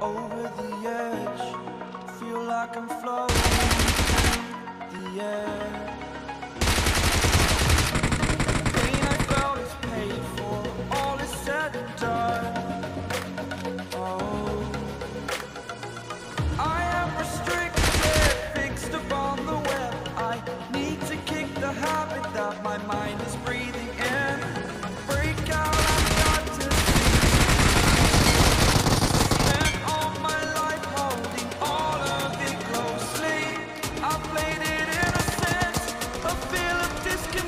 Over the edge, feel like I'm floating the edge.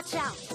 Watch out!